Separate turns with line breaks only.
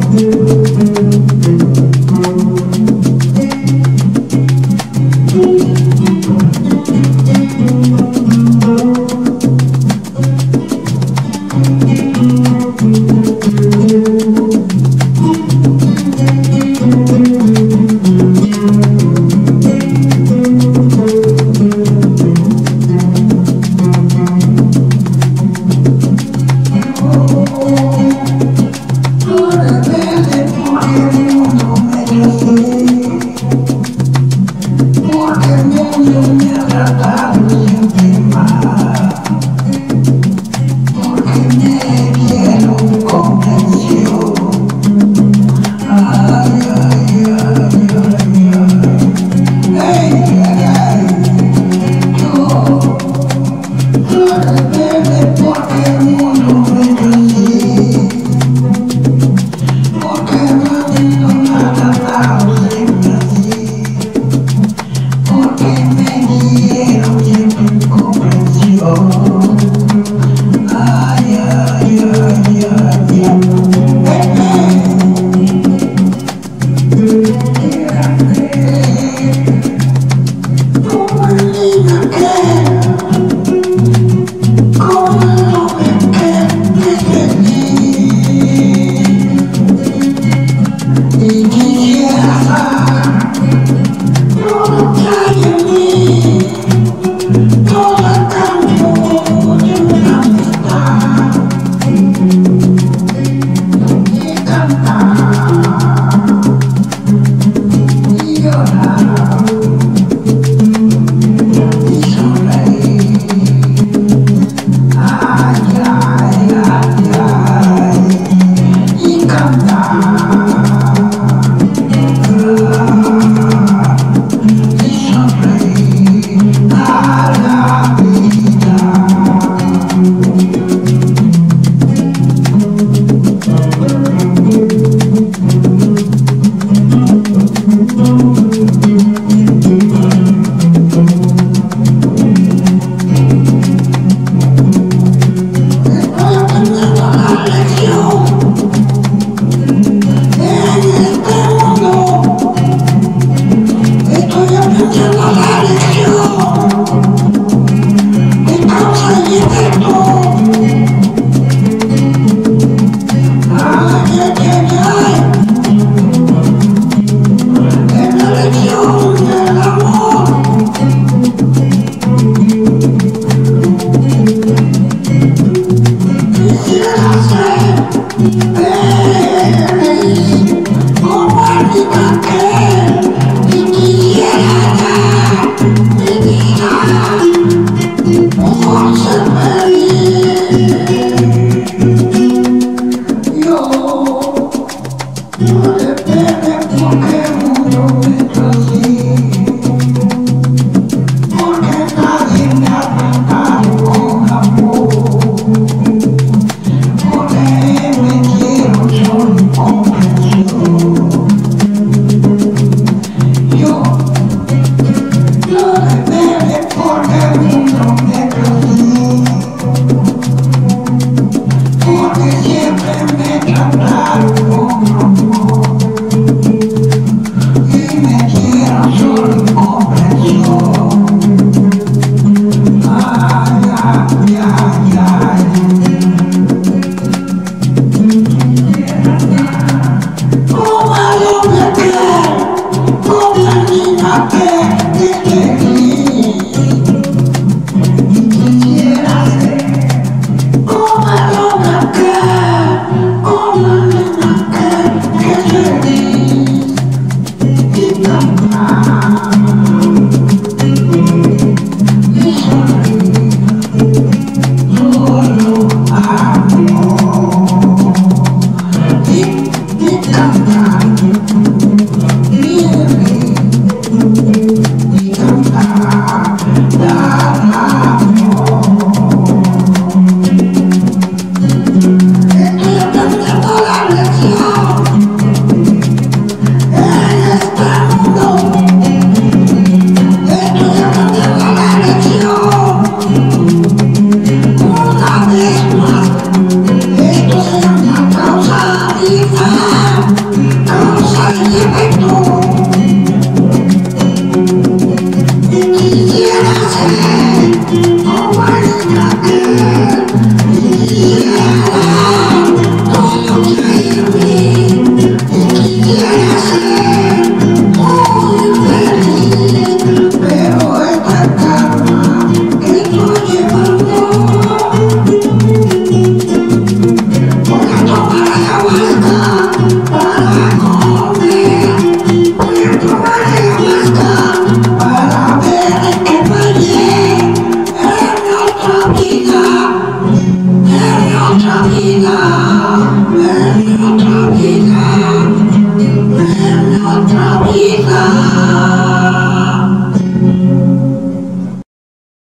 Thank I'm not